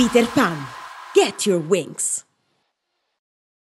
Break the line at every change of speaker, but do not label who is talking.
Peter Pan, get your wings.